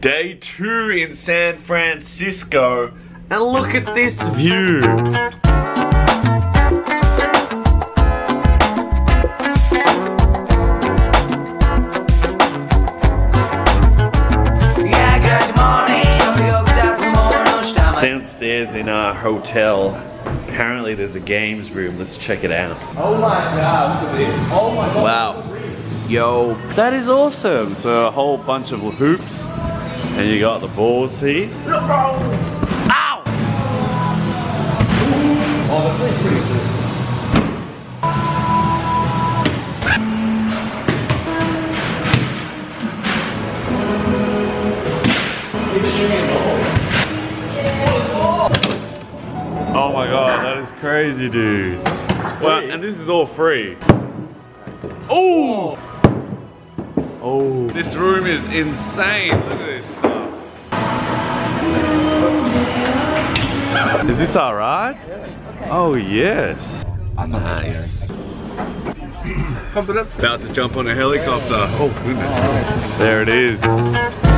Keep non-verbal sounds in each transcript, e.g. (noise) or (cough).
Day two in San Francisco, and look at this view. Downstairs in our hotel, apparently there's a games room. Let's check it out. Oh my god, look at this. Oh my god. Wow. Yo, that is awesome. So a whole bunch of hoops, and you got the balls here. Ow! Oh, that's pretty cool. Oh my god, that is crazy, dude. Well, and this is all free. Oh! Oh. This room is insane. Look at this stuff. Is this alright? Oh, yes. Nice. About to jump on a helicopter. Oh, goodness. There it is.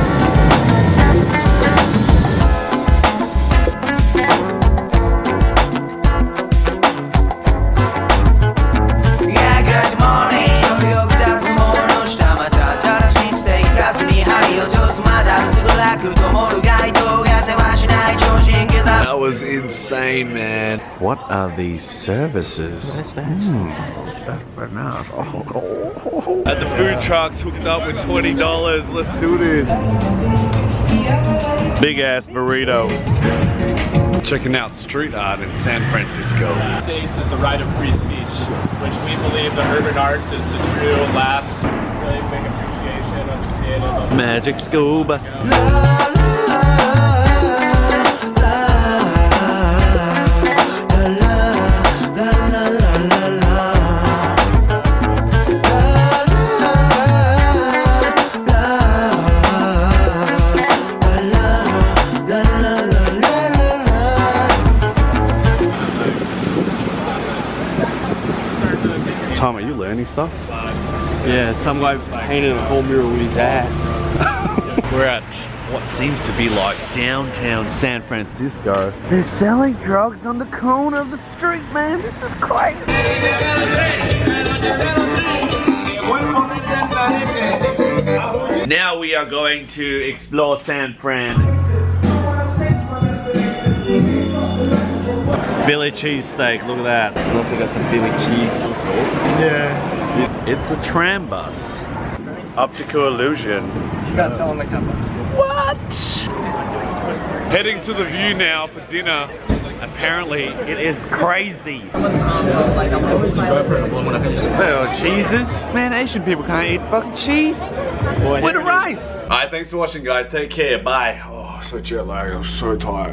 Insane, man. What are these services? Hmm. At the food trucks hooked up with $20. Let's do this. Big ass burrito. Checking out street art in San Francisco. States is the right of free speech, which we believe the urban arts is the true last really big appreciation of the creative. Magic school bus. Tom, are you learning stuff? Yeah, some guy painted a whole mural with his ass. (laughs) We're at what seems to be like downtown San Francisco. They're selling drugs on the corner of the street, man. This is crazy. Now we are going to explore San Fran. Philly cheesesteak, look at that. And also got some Philly cheese. Yeah. It's a tram bus. Optical illusion. You got some on the camera. What? Heading to the view now for dinner. Apparently, it is crazy. Oh, cheeses? Man, Asian people can't eat fucking cheese. With the rice. Alright, thanks for watching, guys. Take care. Bye. Oh, so jet lag. I'm so tired.